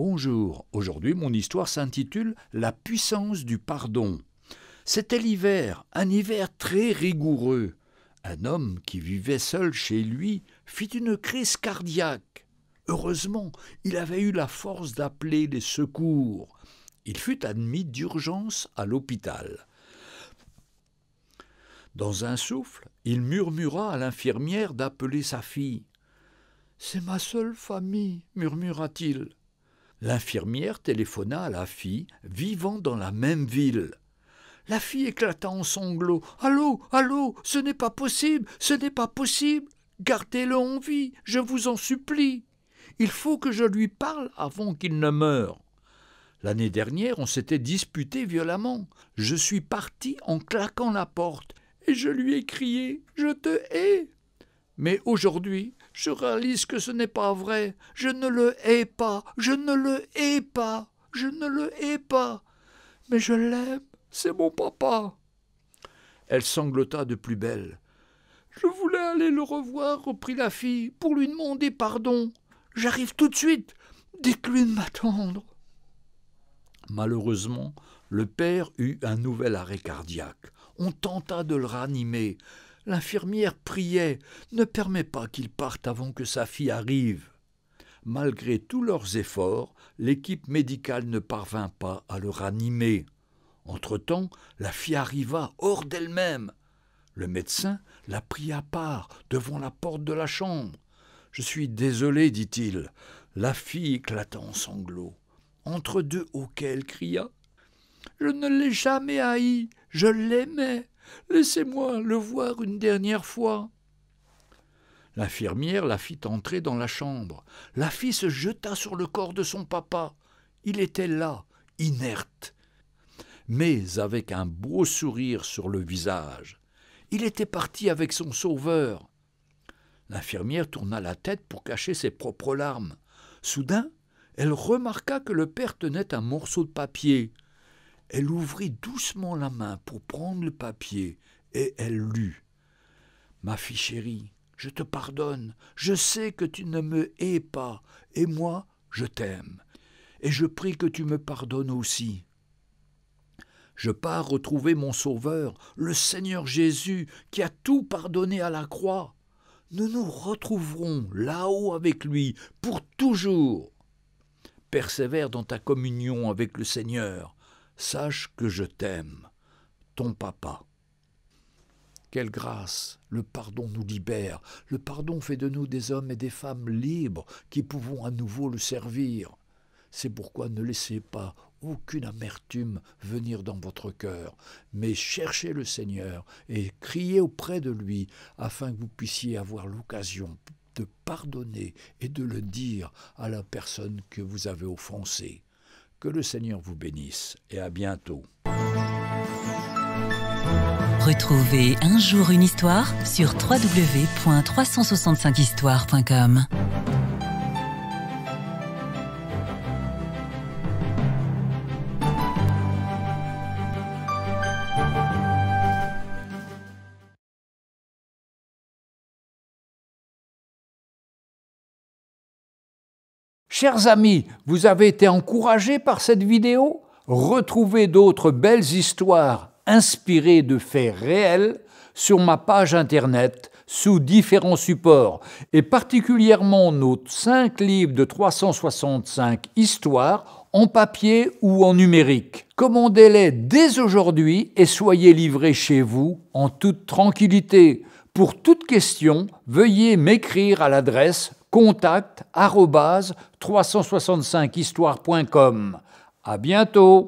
Bonjour, aujourd'hui mon histoire s'intitule La puissance du pardon. C'était l'hiver, un hiver très rigoureux. Un homme qui vivait seul chez lui fit une crise cardiaque. Heureusement, il avait eu la force d'appeler les secours. Il fut admis d'urgence à l'hôpital. Dans un souffle, il murmura à l'infirmière d'appeler sa fille. C'est ma seule famille, murmura-t-il. L'infirmière téléphona à la fille, vivant dans la même ville. La fille éclata en sanglots. Allô, allô, ce n'est pas possible, ce n'est pas possible. Gardez-le en vie, je vous en supplie. Il faut que je lui parle avant qu'il ne meure. L'année dernière, on s'était disputé violemment. Je suis parti en claquant la porte et je lui ai crié Je te hais. Mais aujourd'hui, je réalise que ce n'est pas vrai. Je ne le hais pas. Je ne le hais pas. Je ne le hais pas. Mais je l'aime. C'est mon papa. Elle sanglota de plus belle. Je voulais aller le revoir, reprit la fille, pour lui demander pardon. J'arrive tout de suite. Dites-lui de m'attendre. Malheureusement, le père eut un nouvel arrêt cardiaque. On tenta de le ranimer. L'infirmière priait Ne permets pas qu'il parte avant que sa fille arrive. Malgré tous leurs efforts, l'équipe médicale ne parvint pas à le ranimer. Entre-temps, la fille arriva hors d'elle-même. Le médecin la prit à part devant la porte de la chambre. Je suis désolé, dit-il. La fille éclata en sanglots. Entre deux auxquels cria Je ne l'ai jamais haï, je l'aimais. Laissez-moi le voir une dernière fois. L'infirmière la fit entrer dans la chambre. La fille se jeta sur le corps de son papa. Il était là, inerte, mais avec un beau sourire sur le visage. Il était parti avec son sauveur. L'infirmière tourna la tête pour cacher ses propres larmes. Soudain, elle remarqua que le père tenait un morceau de papier. Elle ouvrit doucement la main pour prendre le papier, et elle lut. Ma fille chérie, je te pardonne, je sais que tu ne me hais pas, et moi, je t'aime, et je prie que tu me pardonnes aussi. Je pars retrouver mon Sauveur, le Seigneur Jésus, qui a tout pardonné à la croix. Nous nous retrouverons là-haut avec lui pour toujours. Persévère dans ta communion avec le Seigneur, Sache que je t'aime, ton papa. Quelle grâce Le pardon nous libère. Le pardon fait de nous des hommes et des femmes libres qui pouvons à nouveau le servir. C'est pourquoi ne laissez pas aucune amertume venir dans votre cœur, mais cherchez le Seigneur et criez auprès de lui afin que vous puissiez avoir l'occasion de pardonner et de le dire à la personne que vous avez offensée. Que le Seigneur vous bénisse et à bientôt. Retrouvez un jour une histoire sur www.365histoire.com. Chers amis, vous avez été encouragés par cette vidéo? Retrouvez d'autres belles histoires inspirées de faits réels sur ma page internet sous différents supports et particulièrement nos 5 livres de 365 histoires en papier ou en numérique. Commandez-les dès aujourd'hui et soyez livrés chez vous en toute tranquillité. Pour toute question, veuillez m'écrire à l'adresse contact 365histoire.com. À bientôt!